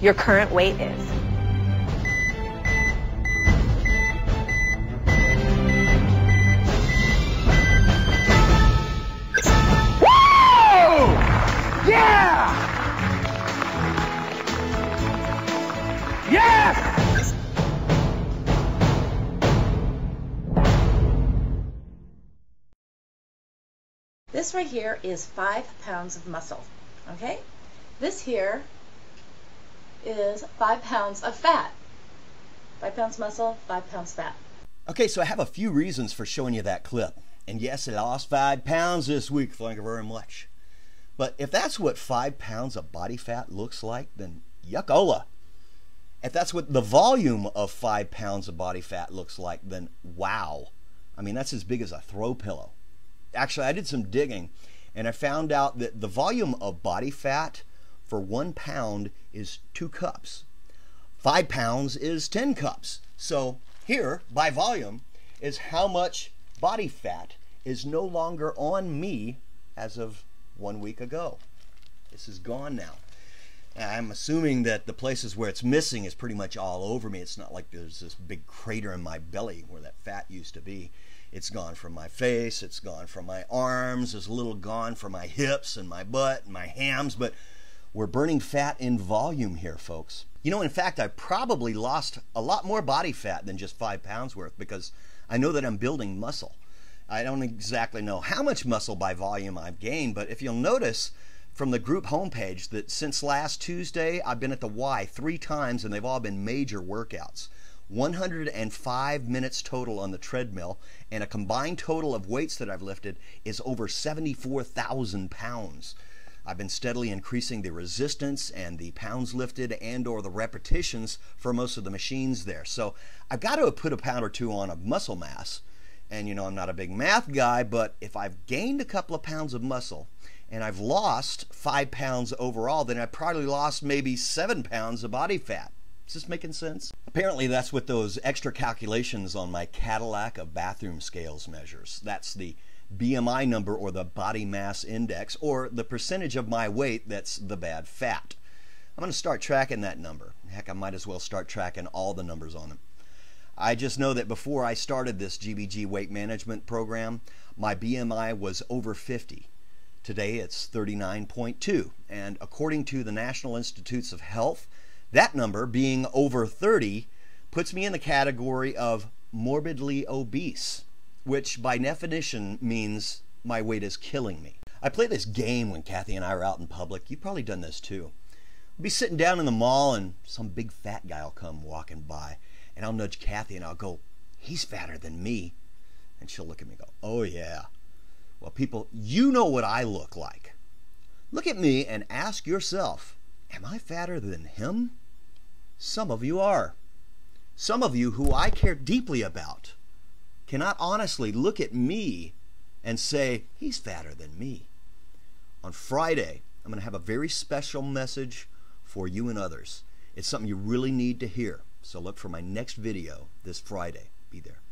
your current weight is. Woo! Yeah! Yes! This right here is five pounds of muscle, okay? This here is five pounds of fat. Five pounds muscle, five pounds fat. Okay, so I have a few reasons for showing you that clip. And yes, I lost five pounds this week. Thank you very much. But if that's what five pounds of body fat looks like, then yuckola. If that's what the volume of five pounds of body fat looks like, then wow. I mean, that's as big as a throw pillow. Actually, I did some digging and I found out that the volume of body fat for one pound is two cups. Five pounds is 10 cups. So here, by volume, is how much body fat is no longer on me as of one week ago. This is gone now. I'm assuming that the places where it's missing is pretty much all over me. It's not like there's this big crater in my belly where that fat used to be. It's gone from my face, it's gone from my arms, it's a little gone from my hips and my butt and my hams, but we're burning fat in volume here, folks. You know, in fact, I probably lost a lot more body fat than just five pounds worth because I know that I'm building muscle. I don't exactly know how much muscle by volume I've gained, but if you'll notice from the group homepage that since last Tuesday, I've been at the Y three times and they've all been major workouts. 105 minutes total on the treadmill, and a combined total of weights that I've lifted is over 74,000 pounds. I've been steadily increasing the resistance and the pounds lifted and or the repetitions for most of the machines there. So I've got to put a pound or two on of muscle mass. And you know, I'm not a big math guy, but if I've gained a couple of pounds of muscle and I've lost five pounds overall, then I probably lost maybe seven pounds of body fat. Is this making sense? Apparently, that's what those extra calculations on my Cadillac of bathroom scales measures. That's the BMI number or the body mass index or the percentage of my weight that's the bad fat. I'm going to start tracking that number. Heck, I might as well start tracking all the numbers on them. I just know that before I started this GBG weight management program, my BMI was over 50. Today it's 39.2. And according to the National Institutes of Health, that number, being over 30, puts me in the category of morbidly obese, which by definition means my weight is killing me. I play this game when Kathy and I are out in public. You've probably done this too. We'll be sitting down in the mall and some big fat guy will come walking by and I'll nudge Kathy and I'll go, he's fatter than me. And she'll look at me and go, oh yeah. Well, people, you know what I look like. Look at me and ask yourself, am I fatter than him? Some of you are. Some of you who I care deeply about cannot honestly look at me and say, he's fatter than me. On Friday, I'm going to have a very special message for you and others. It's something you really need to hear. So look for my next video this Friday. Be there.